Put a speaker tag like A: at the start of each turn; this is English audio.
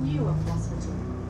A: New of hospital.